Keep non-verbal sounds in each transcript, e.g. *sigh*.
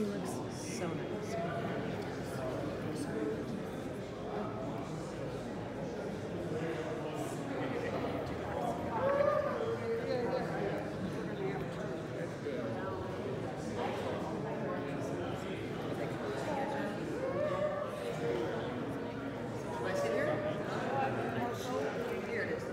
He looks so nice. Do I sit here? Here it is.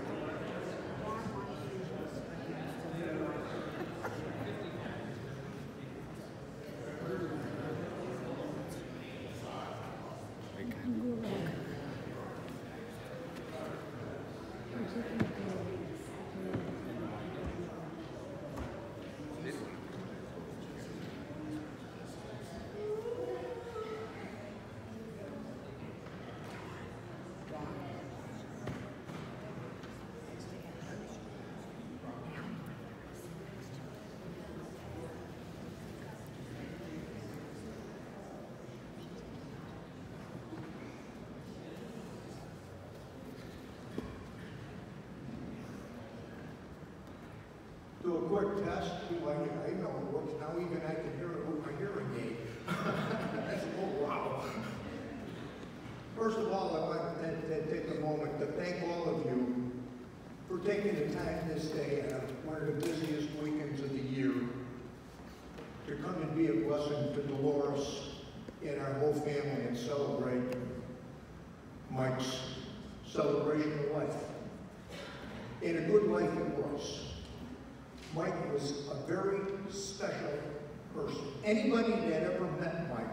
Like, I know it works, now even I can hear it with my hearing aid. *laughs* That's, oh, wow. First of all, I'd like to, to take a moment to thank all of you for taking the time this day, uh, one of the busiest weekends of the year, to come and be a blessing to Dolores and our whole family and celebrate Mike's celebration of life. And a good life it was. Mike was a very special person. Anybody that ever met Mike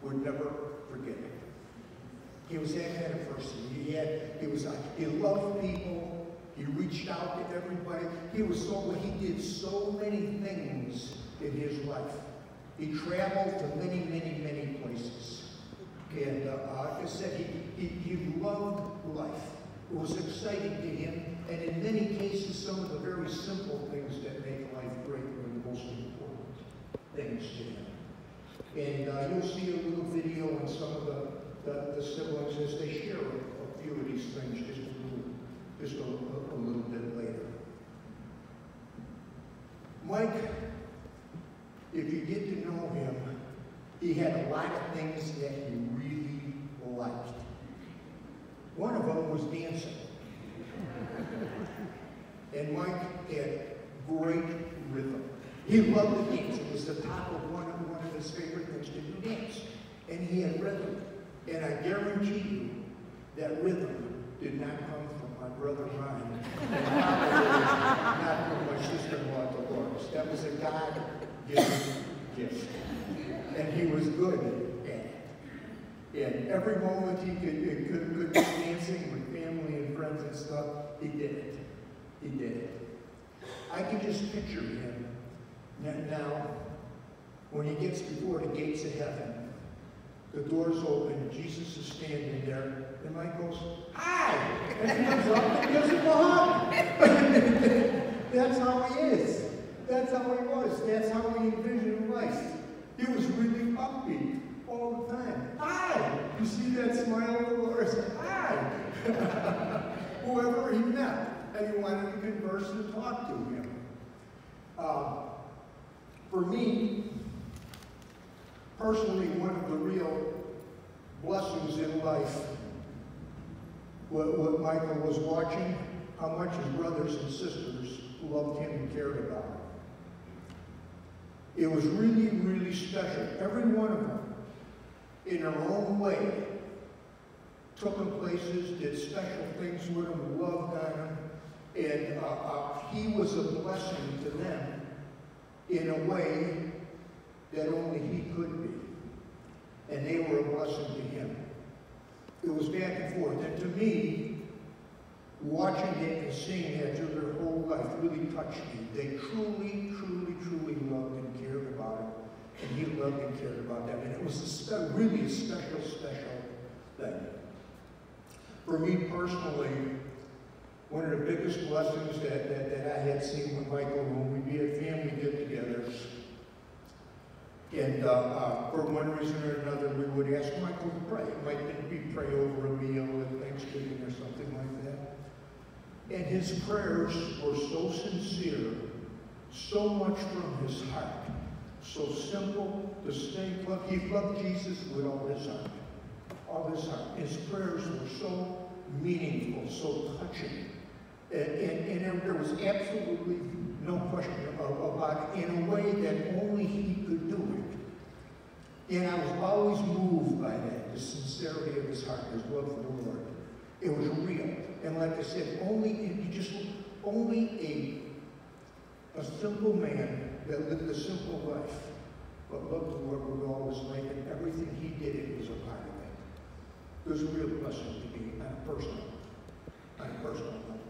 would never forget it. He was that kind of person. He had, he was, a- he loved people. He reached out to everybody. He was so, he did so many things in his life. He traveled to many, many, many places. And, uh, like I said, he, he, he loved life. It was exciting to him, and in many cases, some of the very simple things that make life great were the most important things to him. And uh, you'll see a little video and some of the, the, the siblings as they share a, few of these things just a little, just a, a, a little bit later. Mike, if you get to know him, he had a lot of things that he really liked. One of them was dancing. And Mike had great rhythm. He loved to dance. It was the top of one of, one of his favorite things to do dance. And he had rhythm. And I guarantee you that rhythm did not come from my brother Ryan. *laughs* not from my sister-in-law. That was a God-given gift. And he was good at it. And every moment he could, he could, could be dancing with family and friends and stuff, he did it. He did it. I can just picture him now when he gets before the gates of heaven. The doors open, Jesus is standing there, and Mike goes, Hi! And he comes up and gives him a hug. *laughs* That's how he is. That's how he was. That's how he envisioned life. He was really upbeat all the time. Hi! You see that smile of Dolores? Hi! *laughs* Whoever he met, and he wanted to converse and talk to him. Uh, for me, personally, one of the real blessings in life, what, what Michael was watching, how much his brothers and sisters loved him and cared about him. It was really, really special. Every one of them, in their own way, took him places, did special things with him, loved on him, and uh, uh, he was a blessing to them in a way that only he could be. And they were a blessing to him. It was back and forth. And to me, watching it and seeing that through their whole life really touched me. They truly, truly, truly loved and cared about him. And he loved and cared about them. And it was a really a special, special thing. For me personally, one of the biggest blessings that, that, that I had seen with Michael when we at family get-togethers, and uh, uh, for one reason or another, we would ask Michael to pray. It might be pray over a meal at Thanksgiving or something like that. And his prayers were so sincere, so much from his heart, So simple, distinct love. He loved Jesus with all his heart. All his heart. His prayers were so meaningful, so touching. And, and, and there was absolutely no question about it in a way that only he could do it. And I was always moved by that, the sincerity of his heart, his love for the Lord. It was real. And like I said, only, he just, only a, a simple man that lived a simple life, but loved the Lord with all his life, and everything he did, it was a part of it. It was a real blessing to be on a personal, on a personal level.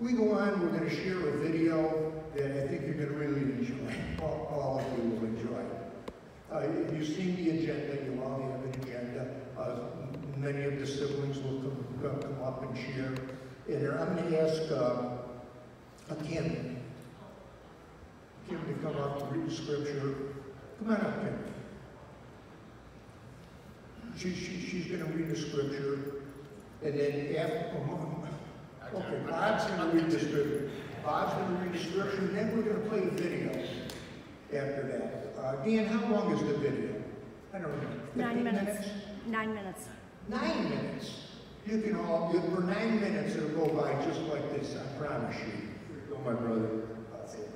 We go on, we're going to share a video that I think you're going to really enjoy. All, all of you will enjoy. Uh, if you've seen the agenda, you all have an agenda. Uh, many of the siblings will come, come up and share. And I'm going to ask uh, Kim, Kim to come up to read the scripture. Come on up, Kim. She, she, she's going to read the scripture. And then after, oh, okay, Bob's going to read the scripture. Bob's going to read the scripture, and then we're going to play a video after that. Uh, Dan, how long is the video? I don't know. Nine 15 minutes. Nine minutes. Nine minutes. You can all, you, for nine minutes, it'll go by just like this, I promise you. Here you go, my brother. Uh, say it.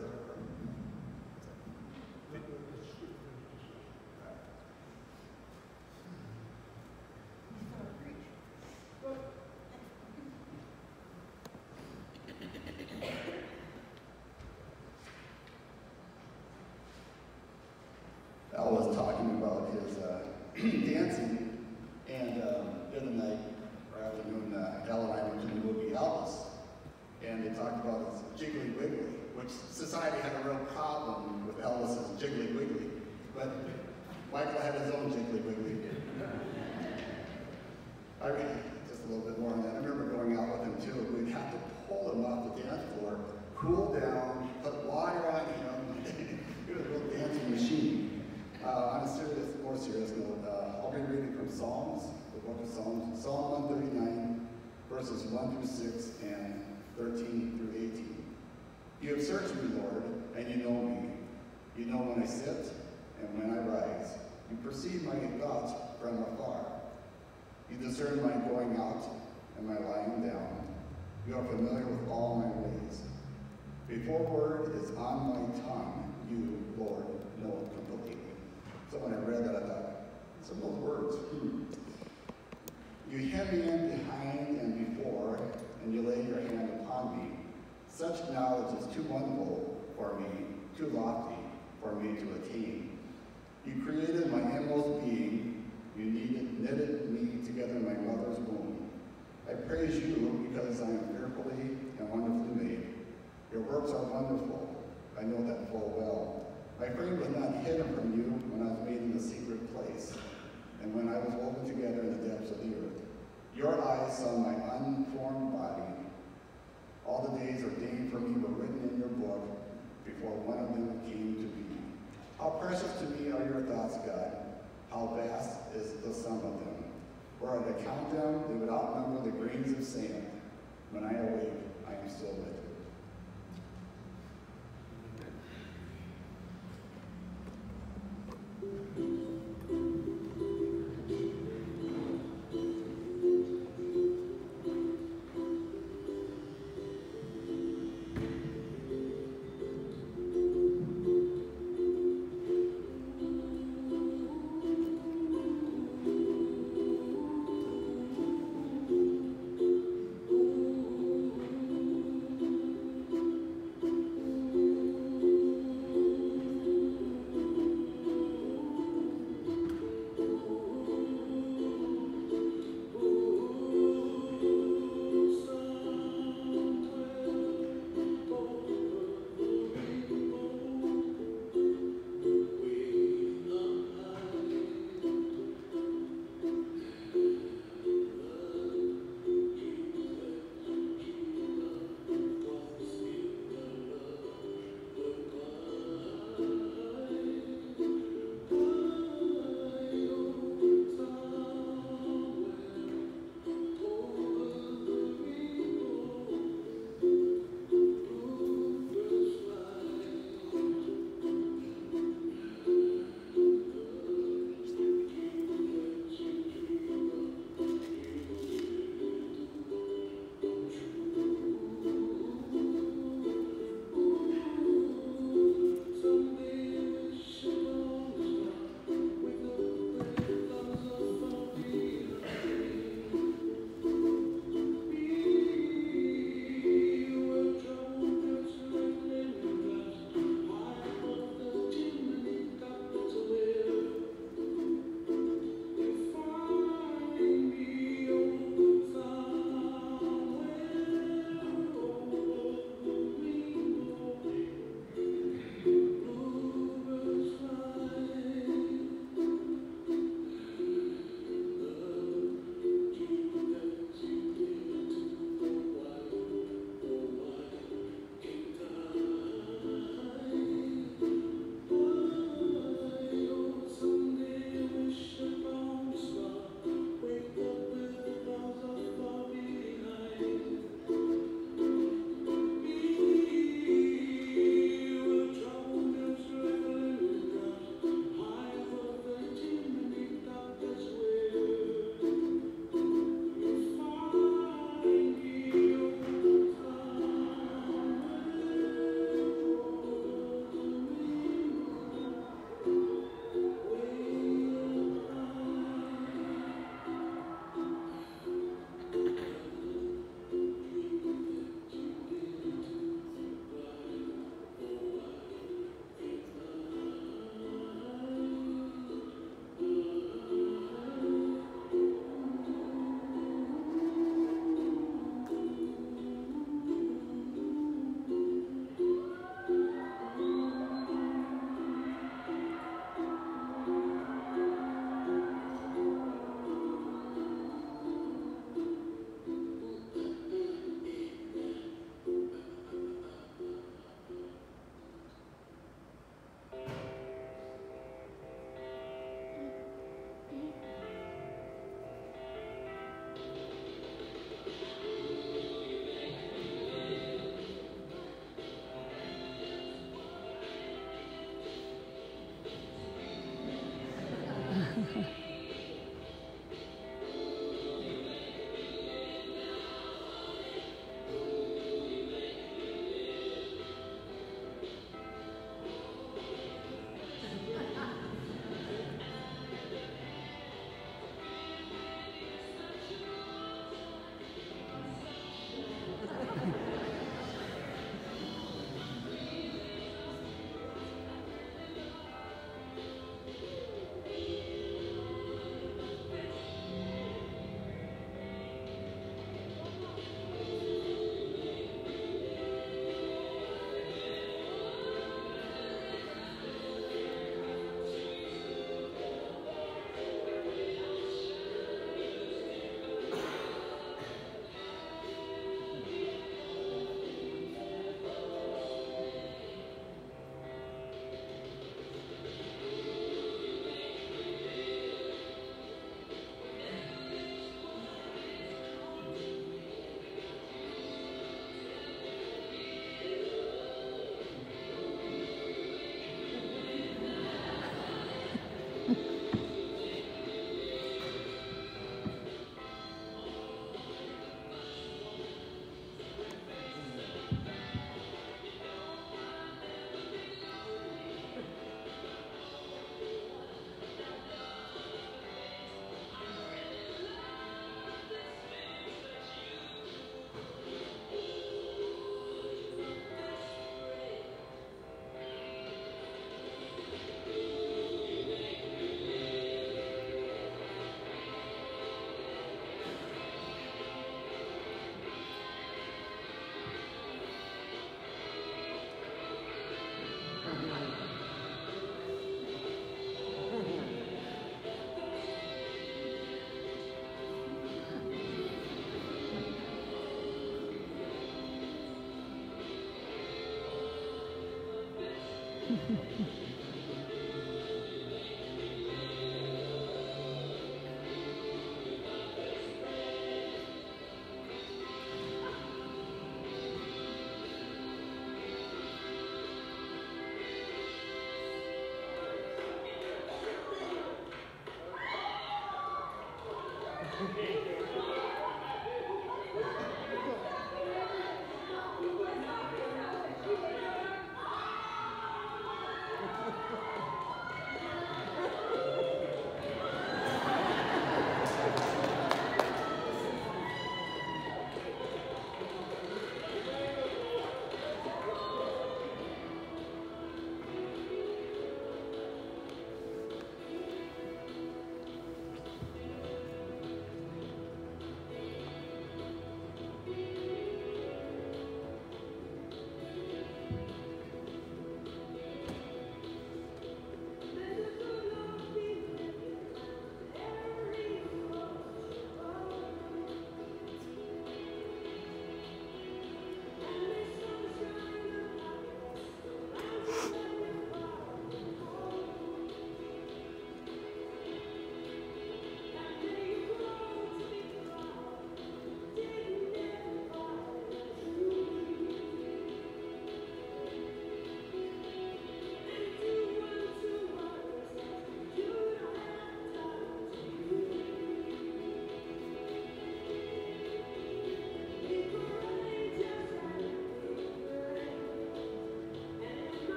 Al was talking about his uh, dancing, and um, the other night, or afternoon, uh, Al and I went to the movie Elvis, and they talked about his Jiggly Wiggly, which society had a real problem with Elvis's Jiggly Wiggly, but Michael had his own Jiggly Wiggly. I mean, just a little bit more on that. I remember going out with him too. We'd have to pull him off the dance floor, cool down, put water on him. he was a real dancing machine. Uh, on a serious, more serious note, uh, I'll be reading from Psalms, the book of Psalms, Psalm 139, verses 1 through 6 and 13 through 18. You have searched me, Lord, and you know me. You know when I sit and when I rise. You perceive my thoughts from afar. You discern my going out and my lying down. You are familiar with all my ways. Before word is on my tongue, you, Lord, know it completely. So when I read that, I thought, some of those words, hmm. You hem me in behind and before, and you lay your hand upon me. Such knowledge is too wonderful for me, too lofty for me to attain. You created my inmost being. You needed, knitted me together in my mother's womb. I praise you because I am fearfully and wonderfully made. Your works are wonderful. I know that full well. My frame was not hidden from you when I was made in the secret place, and when I was woven together in the depths of the earth. Your eyes saw my unformed body. All the days ordained for me were written in your book before one of them came to be. How precious to me are your thoughts, God. How vast is the sum of them. Were I to count them, they would outnumber the grains of sand. When I awake, I am still with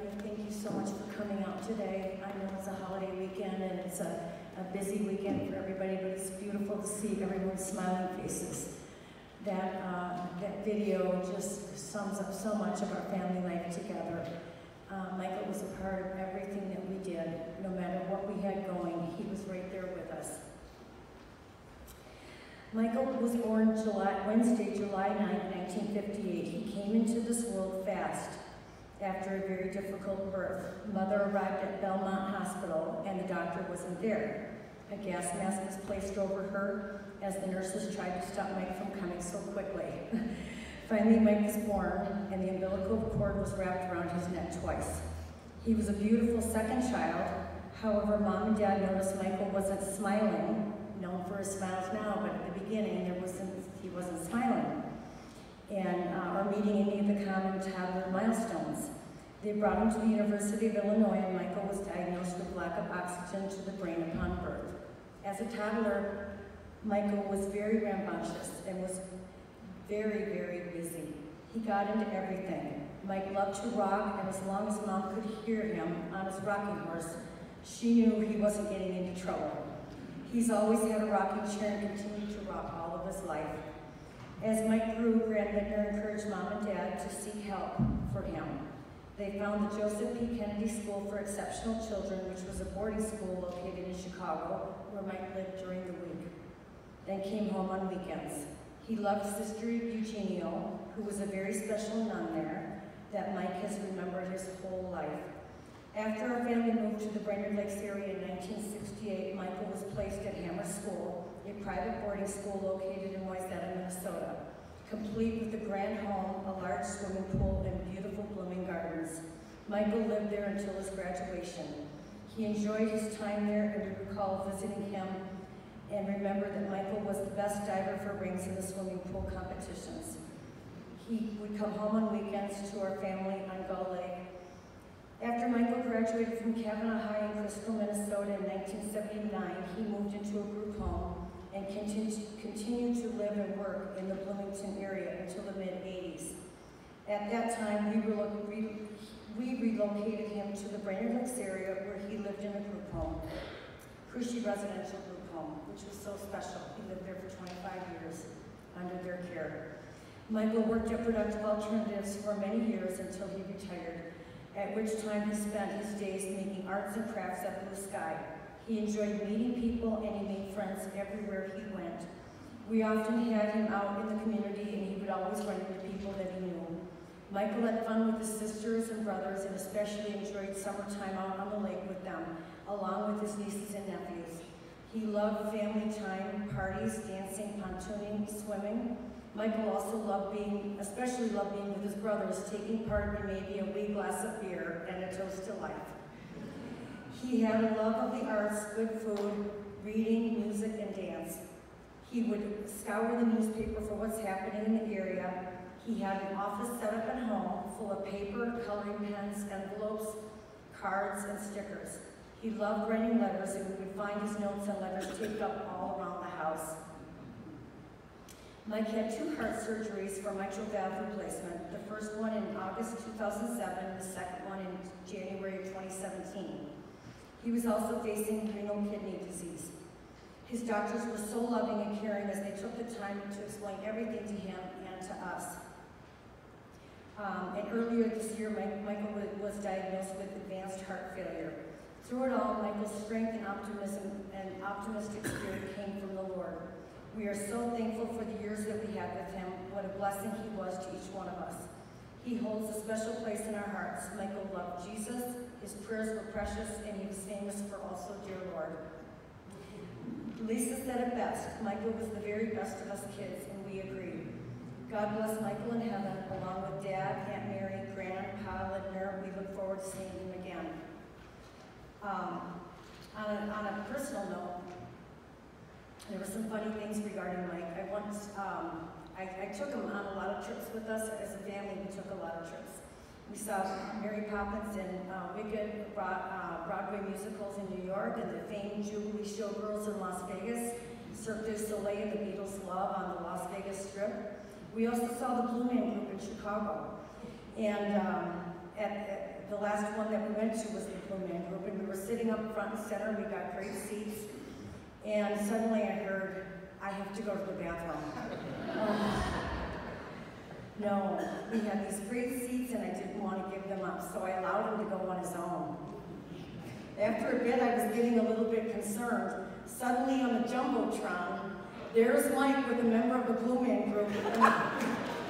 Thank you so much for coming out today. I know it's a holiday weekend and it's a, a busy weekend for everybody, but it's beautiful to see everyone's smiling faces. That, uh, that video just sums up so much of our family life together. Uh, Michael was a part of everything that we did, no matter what we had going, he was right there with us. Michael was born July, Wednesday, July 9, 1958. He came into this world fast after a very difficult birth. Mother arrived at Belmont Hospital and the doctor wasn't there. A gas mask was placed over her as the nurses tried to stop Mike from coming so quickly. *laughs* Finally, Mike was born and the umbilical cord was wrapped around his neck twice. He was a beautiful second child. However, mom and dad noticed Michael wasn't smiling, known for his smiles now, but at the beginning there wasn't, he wasn't smiling and uh, are meeting any of the common toddler milestones. They brought him to the University of Illinois and Michael was diagnosed with lack of oxygen to the brain upon birth. As a toddler, Michael was very rambunctious and was very, very busy. He got into everything. Mike loved to rock, and as long as mom could hear him on his rocking horse, she knew he wasn't getting into trouble. He's always had a rocking chair and continued to rock all of his life. As Mike grew, Grand Vintner encouraged mom and dad to seek help for him. They found the Joseph P. Kennedy School for Exceptional Children, which was a boarding school located in Chicago, where Mike lived during the week, then came home on weekends. He loved Sister Eugenio, who was a very special nun there, that Mike has remembered his whole life. After our family moved to the Brainerd Lakes area in 1968, Michael was placed at Hammer School, a private boarding school located in Wayzata, Minnesota, complete with a grand home, a large swimming pool, and beautiful blooming gardens. Michael lived there until his graduation. He enjoyed his time there and would recall visiting him and remember that Michael was the best diver for rings in the swimming pool competitions. He would come home on weekends to our family on Gull Lake after Michael graduated from Kavanaugh High in Crystal, Minnesota in 1979, he moved into a group home and continued, to live and work in the Bloomington area until the mid-80s. At that time, we, we relocated him to the Brainerd Lakes area where he lived in a group home, Cruci Residential Group Home, which was so special. He lived there for 25 years under their care. Michael worked at Productive Alternatives for many years until he retired at which time he spent his days making arts and crafts at Blue Sky. He enjoyed meeting people and he made friends everywhere he went. We often had him out in the community and he would always run into people that he knew. Michael had fun with his sisters and brothers and especially enjoyed summertime out on the lake with them, along with his nieces and nephews. He loved family time, parties, dancing, pontooning, swimming, Michael also loved being, especially loved being with his brothers, taking part in maybe a wee glass of beer and a toast to life. He had a love of the arts, good food, reading, music, and dance. He would scour the newspaper for what's happening in the area. He had an office set up at home full of paper, coloring pens, envelopes, cards, and stickers. He loved writing letters, and we would find his notes and letters taped up all around the house. Mike had two heart surgeries for mitral valve replacement, the first one in August 2007, the second one in January He was also facing renal kidney disease. His doctors were so loving and caring as they took the time to explain everything to him and to us. Um, and earlier this year, Michael was diagnosed with advanced heart failure. Through it all, Michael's strength and optimism and optimistic spirit came from the Lord. We are so thankful for the years that we had with him. What a blessing he was to each one of us. He holds a special place in our hearts. Michael loved Jesus, his prayers were precious, and he was famous for also dear Lord. Lisa said it best, Michael was the very best of us kids, and we agree. God bless Michael in heaven, along with Dad, Aunt Mary, Grandpa, Lindner. We look forward to seeing him again. Um, on, a, on a personal note, there were some funny things regarding Mike. I once, um, I, I took him on a lot of trips with us. As a family, we took a lot of trips. We saw Mary Poppins and uh, Wicked uh, Broadway musicals in New York and the famed Jubilee Showgirls in Las Vegas, Cirque du Soleil and the Beatles' Love on the Las Vegas Strip. We also saw the Blue Man Group in Chicago. And um, at, at the last one that we went to was the Blue Man Group, and we were sitting up front and center. And we got great seats. And suddenly I heard, I have to go to the bathroom. Oh. *laughs* No, we had these great seats and I didn't want to give them up, so I allowed him to go on his own. After a bit, I was getting a little bit concerned. Suddenly on the Jumbotron, there's Mike with a member of the Blue Man Group.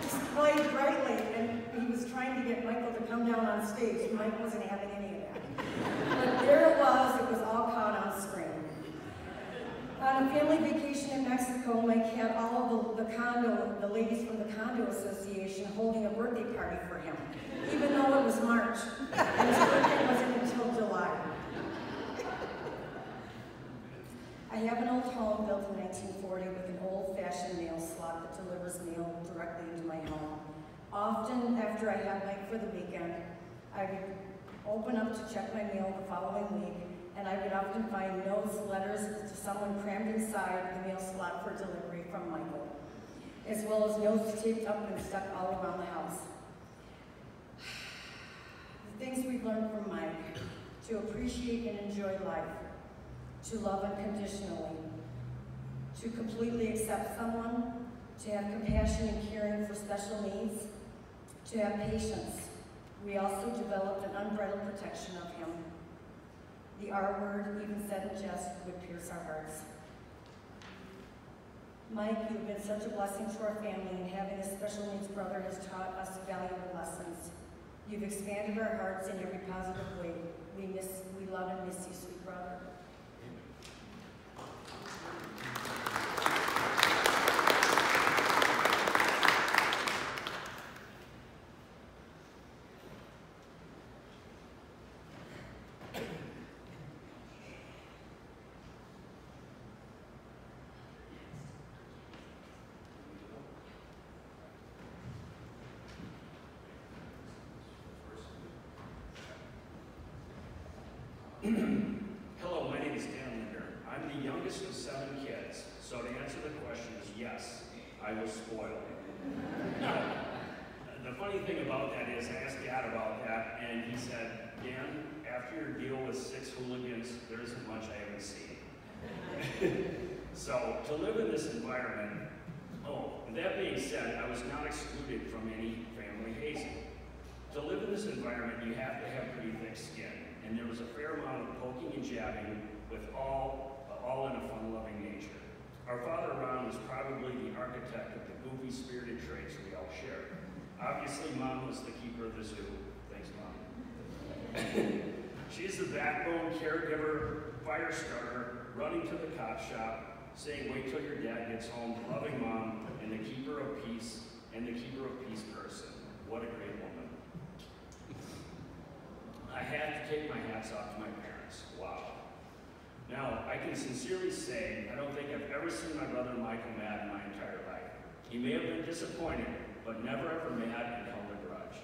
Displayed brightly, and he was trying to get Michael to come down on stage. Mike wasn't having any of that. But there it was, it was all caught on screen. On a family vacation in Mexico, Mike had all of the, the condo, the ladies from the condo association holding a birthday party for him, even though it was March, and his birthday wasn't until July. I have an old home built in 1940 with an old-fashioned mail slot that delivers mail directly into my home. Often after I have Mike for the weekend, I would open up to check my mail the following week, and I would often find notes, letters to someone crammed inside the mail slot for delivery from Michael, as well as notes taped up and stuck all around the house. *sighs* The things we've learned from Mike, to appreciate and enjoy life, to love unconditionally, to completely accept someone, to have compassion and caring for special needs, to have patience. We also developed an unbridled protection of him. The R word, even said in jest, would pierce our hearts. Mike, you've been such a blessing to our family, and having a special needs brother has taught us valuable lessons. You've expanded our hearts in every positive way. We miss, we love and miss you, sweet brother. Hello, my name is Dan Lindner. I'm the youngest of seven kids, so to answer the question is yes, I was spoiled. Now, the funny thing about that is, I asked Dad about that, and he said, Dan, after your deal with six hooligans, there isn't much I haven't seen. so, to live in this environment, oh, and that being said, I was not excluded from any family hazing. To live in this environment, you have to have pretty thick skin, and there was a fair amount of poking and jabbing with all, uh, all in a fun-loving nature. Our father Ron was probably the architect of the goofy spirited traits we all share. Obviously, mom was the keeper of the zoo. Thanks, mom. She's the backbone, caregiver, fire starter, running to the cop shop, saying, wait till your dad gets home, loving mom, and the keeper of peace, and the keeper of peace person. What a great woman. I had to take my hats off to my parents. Wow. Now, I can sincerely say, I don't think I've ever seen my brother Michael mad in my entire life. He may have been disappointed, but never ever mad and held a grudge.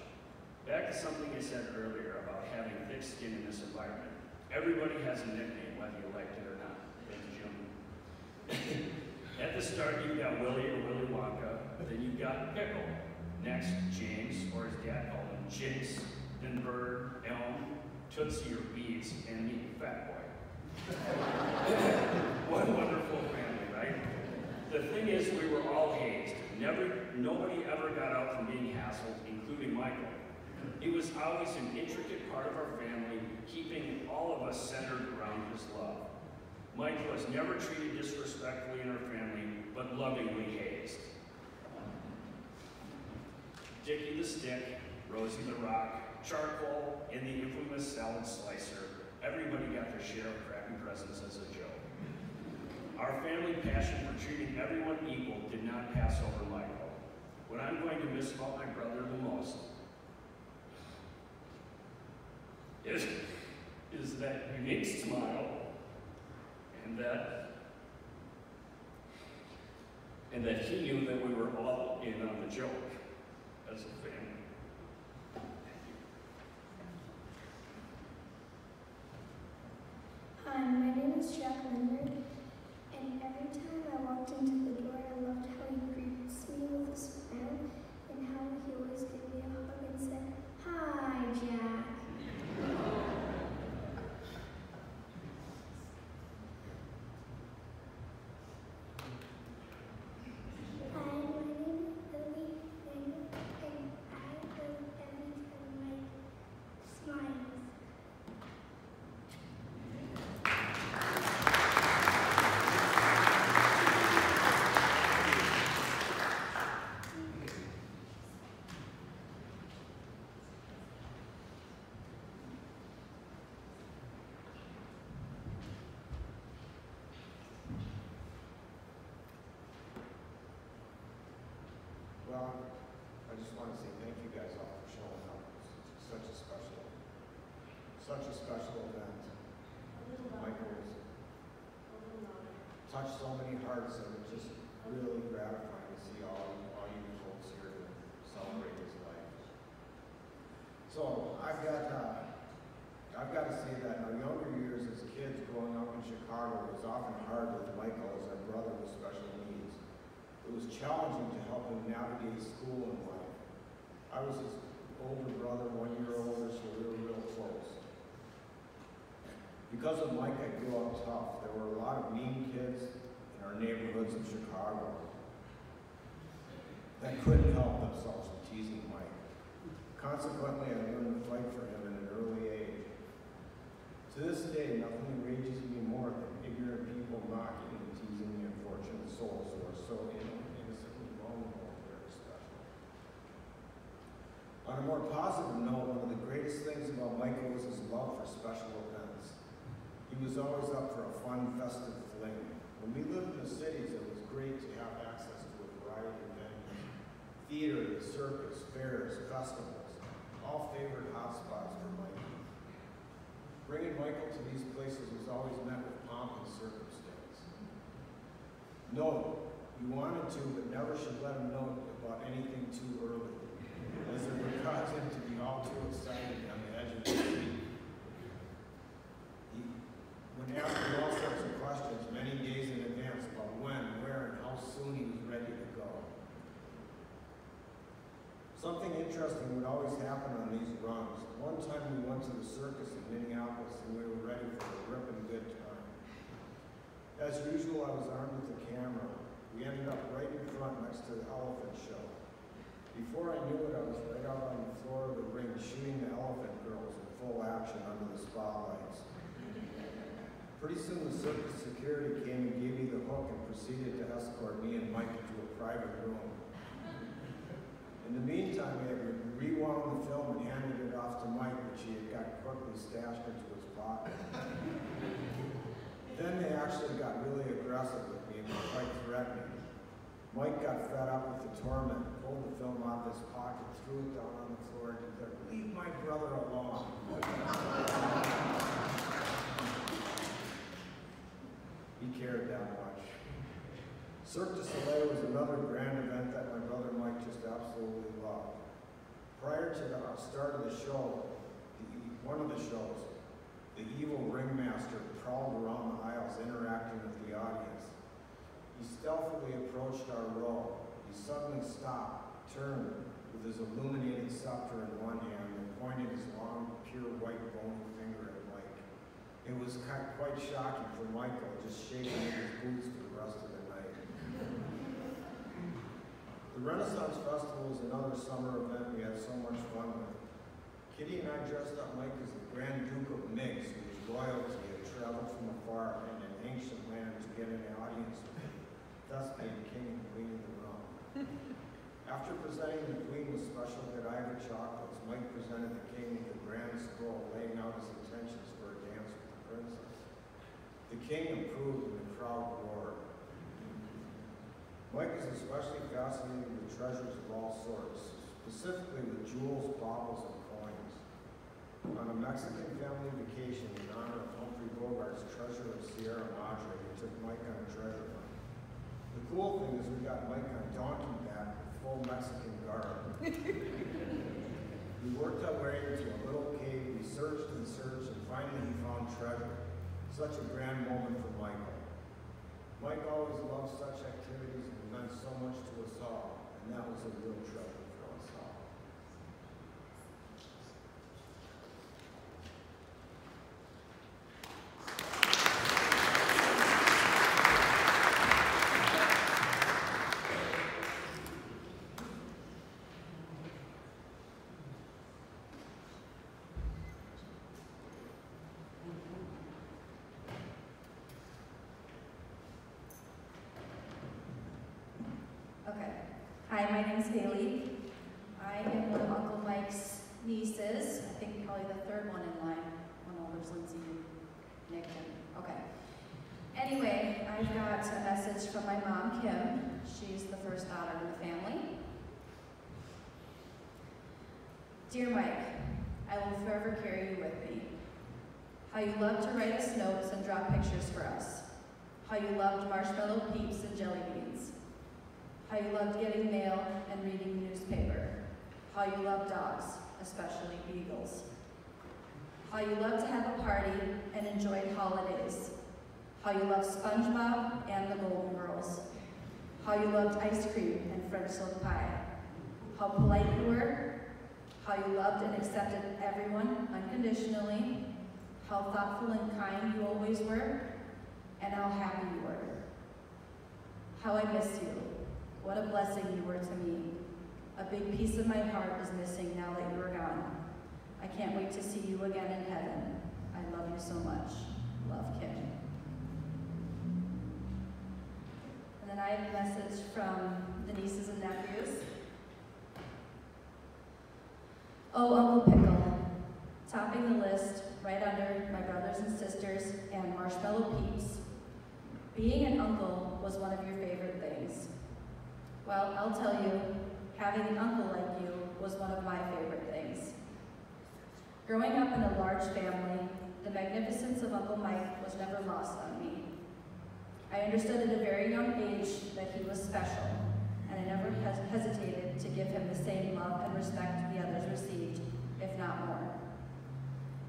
Back to something I said earlier about having thick skin in this environment. Everybody has a nickname, whether you liked it or not. Thank you, Jim. *coughs* At the start, you've got Willie or Willy Wonka, then you've got Pickle. Next, James, or as Dad called him, Jinx, Bird, Elm, Tootsie or Beads, and me, Fat Boy. *laughs* what a wonderful family, right? The thing is, we were all hazed. Never, nobody ever got out from being hassled, including Michael. He was always an intricate part of our family, keeping all of us centered around his love. Mike was never treated disrespectfully in our family, but lovingly hazed. Dickie the Stick, Rosie the Rock, Charcoal, and the infamous salad slicer, everybody got their share of crappy presents as a joke. Our family passion for treating everyone equal did not pass over Michael. What I'm going to miss about my brother the most is, is that unique smile and that and that he knew that we were all in on the joke as a family. Hi, Jack Lindner, and every time I walked into the door, I loved how he greets me with a smile and how he always gave me a hug and said, Hi, Jack. Hi, my name is Lily Lindner, and I love every time Mike smiles. Well, I just want to say thank you guys all for showing up. It's such a special, such a special event. Michael's touched so many hearts and it's just really gratifying to see all, all you folks here to celebrate his life. So I've got, uh, I've got to say that in our younger years as kids growing up in Chicago, it was often hard with Michael as our brother with special needs. It was challenging to help him navigate school and life. I was his older brother, one year older, so we were real close. Because of Mike, I grew up tough. There were a lot of mean kids in our neighborhoods of Chicago that couldn't help themselves from teasing Mike. Consequently, I learned to fight for him at an early age. To this day, nothing enrages me more than ignorant people mocking and teasing the unfortunate souls who are so innocently vulnerable and very special. On a more positive note, one of the greatest things about Michael was his love for special events. He was always up for a fun, festive fling. When we lived in the cities, it was great to have access to a variety of venues. Theater, the circus, fairs, festivals, all favorite hotspots for Michael. Bringing Michael to these places was always met with pomp and circumstance. Note, you wanted to, but never should let him know about anything too early, as it would cause him to be all too excited on the edge of his seat. When asked all sorts of questions many days in advance about when, where, and how soon he was ready to go. Something interesting would always happen on these runs. One time we went to the circus in Minneapolis and we were ready for a ripping good time. As usual, I was armed with a camera. We ended up right in front next to the elephant show. Before I knew it, I was right out on the floor of the ring shooting the elephant girls in full action under the spotlights. Pretty soon the circus security came and gave me the hook and proceeded to escort me and Mike into a private room. In the meantime, we had rewound the film and handed it off to Mike, which he had got quickly stashed into his pocket. then they actually got really aggressive with me and were quite threatening. Mike got fed up with the torment, pulled the film out of his pocket, threw it down on the floor, and declared, leave my brother alone. he cared that much. Cirque du Soleil was another grand event that my brother Mike just absolutely loved. Prior to the start of the show, the, one of the shows, the evil ringmaster prowled around the aisles interacting with the audience. He stealthily approached our row. He suddenly stopped, turned, with his illuminated scepter in one hand, and pointed his long, pure white bony finger was quite shocking for Michael, just shaking in his boots for the rest of the night. The Renaissance Festival is another summer event we had so much fun with. Kitty and I dressed up Mike as the Grand Duke of Mix, whose royalty had traveled from afar in an ancient land to get an audience with him, thus being king and queen of the realm. After presenting the queen with special Godiva chocolates, Mike presented the king with a grand scroll laying out his intentions for a dance with the princess. The king approved and the crowd roared. Mike is especially fascinated with treasures of all sorts, specifically with jewels, bottles, and coins. On a Mexican family vacation in honor of Humphrey Bogart's treasure of Sierra Madre, we took Mike on a treasure hunt. The cool thing is we got Mike on donkey back with full Mexican garb. *laughs* we worked our way into a little cave, we searched and searched, and finally he found treasure. Such a grand moment for Michael. Mike always loved such activities and meant so much to us all, and that was a real treasure for us all. Okay. My name's Haley. I am one of Uncle Mike's nieces. I think probably the third one in line. One older's Lindsay, Nick, and, okay. Anyway, I've got a message from my mom, Kim. She's the first daughter in the family. Dear Mike, I will forever carry you with me. How you loved to write us notes and draw pictures for us. How you loved marshmallow peeps and jelly beans how you loved getting mail and reading the newspaper, how you loved dogs, especially beagles, how you loved to have a party and enjoyed holidays, how you loved SpongeBob and the Golden Girls, how you loved ice cream and French silk pie, how polite you were, how you loved and accepted everyone unconditionally, how thoughtful and kind you always were, and how happy you were. How I miss you. What a blessing you were to me. A big piece of my heart is missing now that you are gone. I can't wait to see you again in heaven. I love you so much. Love, Kim. And then I have a message from the nieces and nephews. Oh, Uncle Pickle, topping the list right under my brothers and sisters and marshmallow peeps. Being an uncle was one of your favorite things. Well, I'll tell you, having an uncle like you was one of my favorite things. Growing up in a large family, the magnificence of Uncle Mike was never lost on me. I understood at a very young age that he was special, and I never hes hesitated to give him the same love and respect the others received, if not more.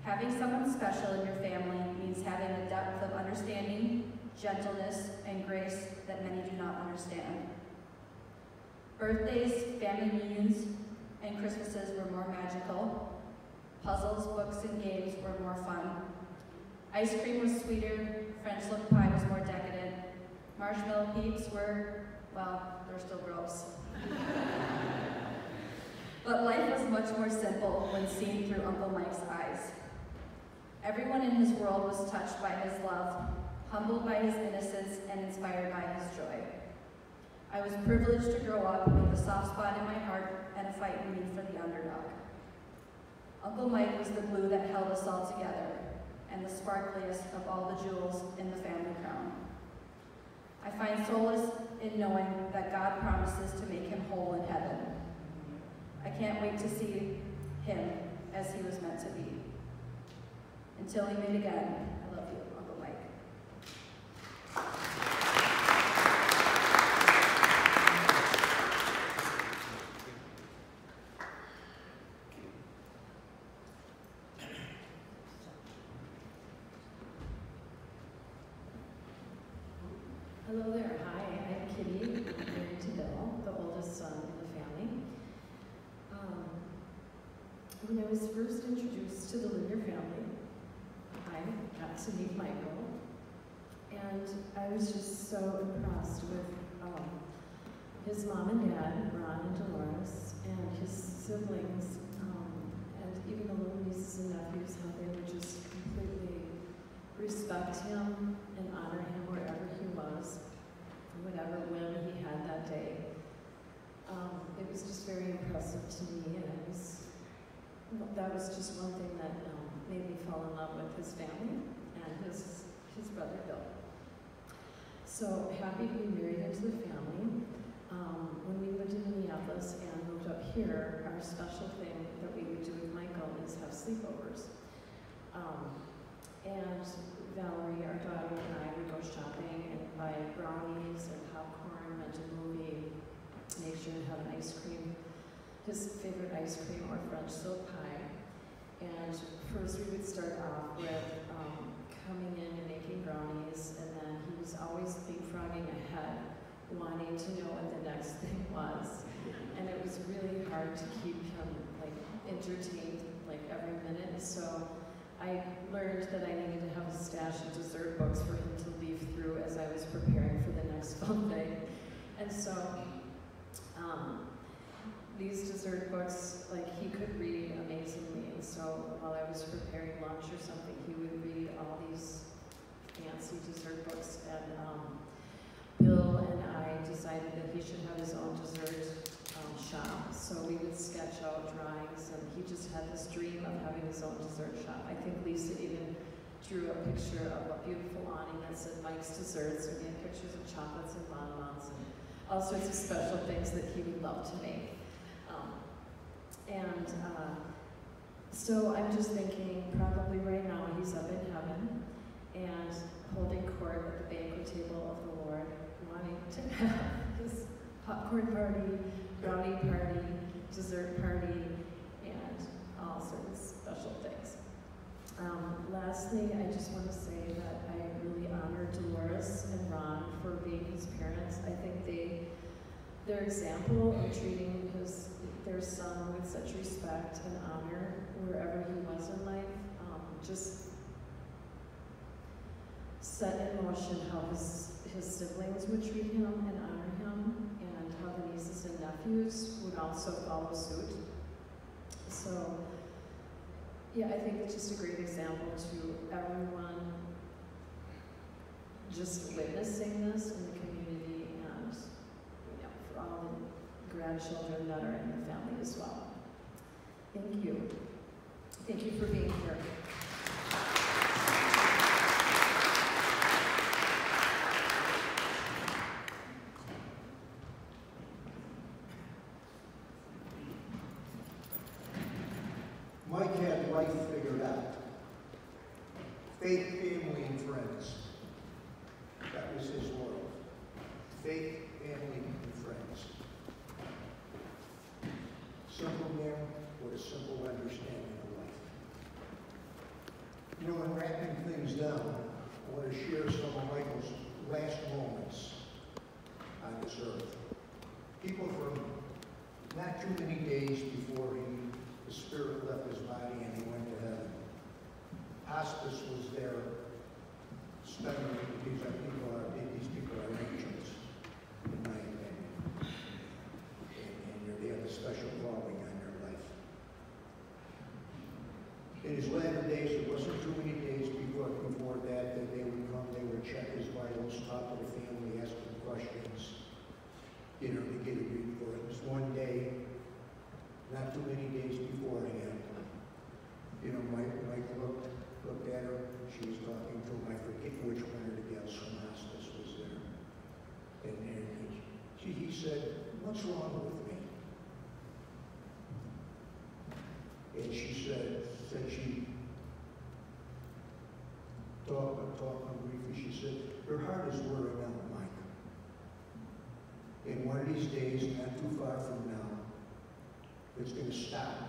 Having someone special in your family means having a depth of understanding, gentleness, and grace that many do not understand. Birthdays, family reunions, and Christmases were more magical. Puzzles, books, and games were more fun. Ice cream was sweeter, French loaf pie was more decadent. Marshmallow peeps were, well, they're still gross. *laughs* but life was much more simple when seen through Uncle Mike's eyes. Everyone in his world was touched by his love, humbled by his innocence, and inspired by his joy. I was privileged to grow up with a soft spot in my heart and a fight in me for the underdog. Uncle Mike was the glue that held us all together and the sparkliest of all the jewels in the family crown. I find solace in knowing that God promises to make him whole in heaven. I can't wait to see him as he was meant to be. Until we meet again, I love you, Uncle Mike. Hello there. Hi, I'm Kitty. I'm married to Bill, the oldest son in the family. Um, when I was first introduced to the Lindner family, I got to meet Michael. And I was just so impressed with um, his mom and dad, Ron and Dolores, and his siblings, um, and even the little nieces and nephews, how they would just completely respect him and honor him wherever he was, whatever whim he had that day. Um, it was just very impressive to me, and it was that was just one thing that um, made me fall in love with his family and his his brother Bill. So happy to be married into the family. Um, when we lived in Minneapolis and moved up here, our special thing that we would do with Michael is have sleepovers. Um, and Valerie, our daughter, and I would go shopping and buy brownies and popcorn, rent a movie, make sure to have an ice cream, his favorite ice cream or French silk pie. And first we would start off with um, coming in and making brownies, and then he was always leapfrogging ahead, wanting to know what the next thing was. And it was really hard to keep him like entertained like every minute. So I learned that I needed to have a stash of dessert books for him to leaf through as I was preparing for the next *laughs* fun thing. And so um, these dessert books, like he could read amazingly. And so while I was preparing lunch or something, he would read all these fancy dessert books. And um, Bill and I decided that he should have his own dessert um, shop. So we would sketch out drawings, and he just had this dream of having his own dessert shop. I think Lisa even drew a picture of a beautiful awning that said Mike's Desserts, we had pictures of chocolates and bonbons and all sorts of special things that he would love to make. Um, and uh, so I'm just thinking, probably right now he's up in heaven and holding court at the banquet table of the Lord, wanting to have *laughs* this popcorn party, brownie party, dessert party, and all sorts of special things. Um, lastly, I just want to say that I really honor Dolores and Ron for being his parents. I think they, their example of treating his their son with such respect and honor wherever he was in life, um, just set in motion how his, his siblings would treat him and honor him, and how the nieces and nephews would also follow suit. So, yeah, I think it's just a great example to everyone just witnessing this in the community and you know, for all the grandchildren that are in the family as well. Thank you. Thank you for being here. Mike had life figured out. Faith, family, and friends. That was his world. Faith, family, and friends. Simple man with a simple understanding of life. You know, in wrapping things down, I want to share some of Michael's last moments on this earth. People from not too many days before he the spirit left his body and he went to heaven. Hospice was there, spending these people are angels, in my opinion. And, and you're, they have a special calling on your life. In his latter days, it wasn't too many days before before that that they would come, they would check his vitals, talk to the family, ask him questions, you know, to get a report. It was one day not too many days beforehand. You know, Mike, Mike looked, looked at her, she was talking to him, I forget which one of the gals from hospice was there. And then he, he said, what's wrong with me? And she said, said she, talking, talking briefly, she said, your heart is wearing out, Mike. And one of these days, not too far from now, it's going to stop.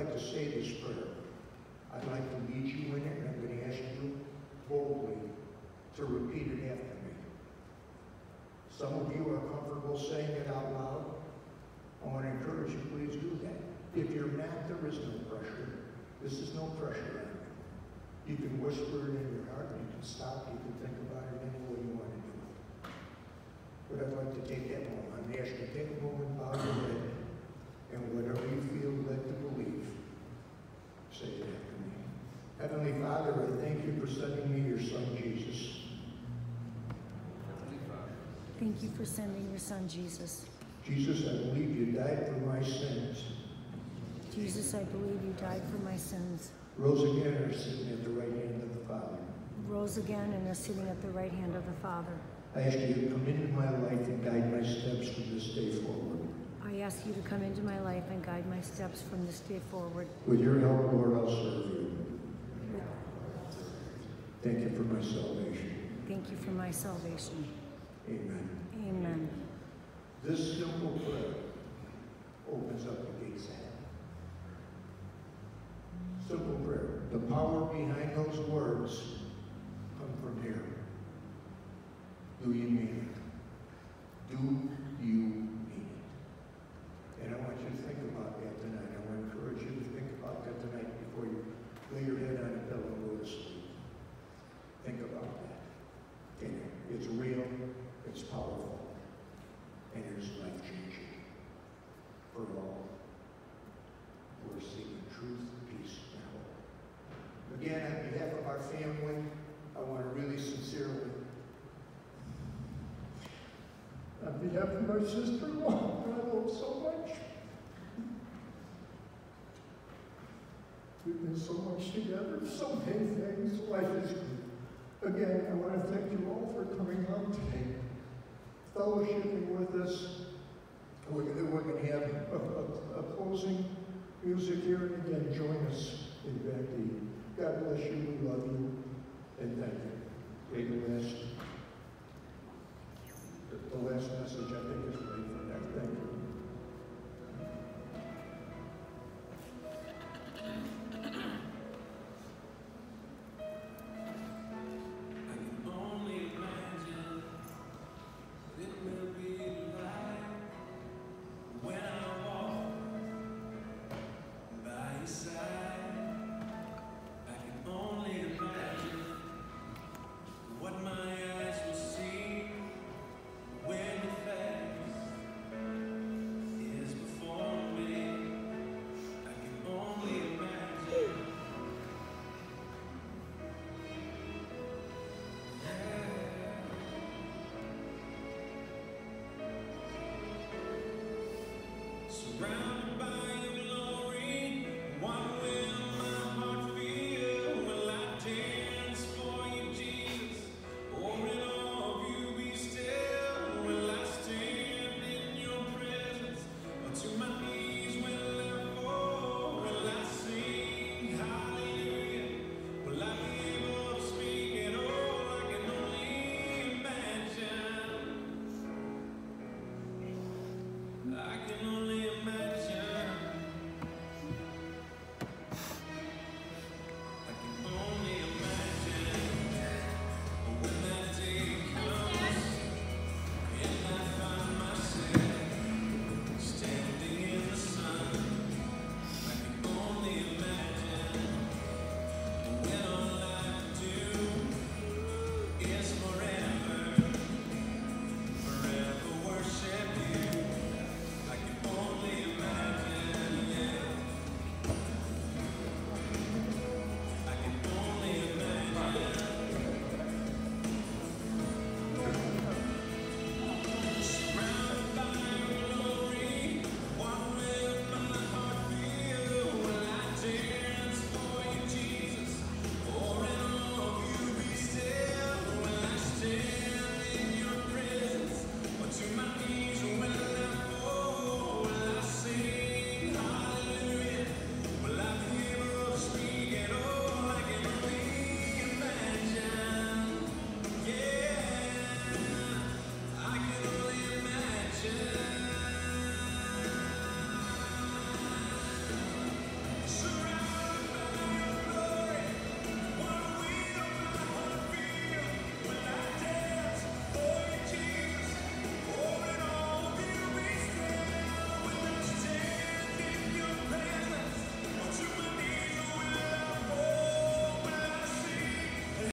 like to say this prayer. sending me your son, Jesus. Thank you for sending your son, Jesus. Jesus, I believe you died for my sins. Jesus, I believe you died for my sins. Rose again and are sitting at the right hand of the Father. Rose again and are sitting at the right hand of the Father. I ask you to come into my life and guide my steps from this day forward. I ask you to come into my life and guide my steps from this day forward. With your help, Lord, I'll serve you. Thank you for my salvation. Thank you for my salvation. Amen. Amen. This simple prayer opens up the gates of heaven. Simple prayer. The power behind those words come from here. Do you mean it? Do together. So many things, life is good. Again, I want to thank you all for coming on today, fellowshipping with us. We're going to, have a, a, a, closing music here, and again, join us in Becky. God bless you, we love you, and thank you. David, last, the last message I think is